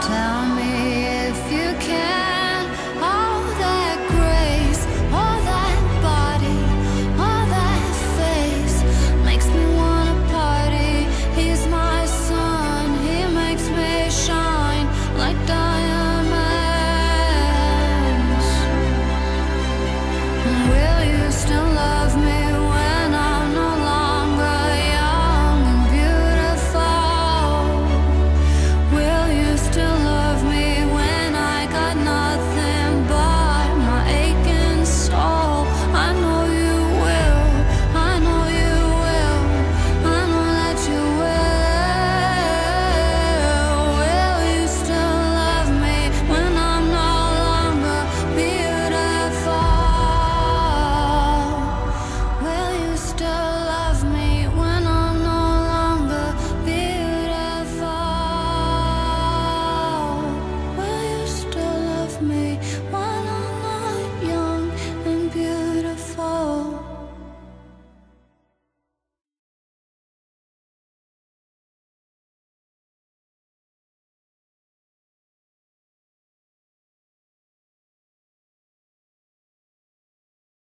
Town.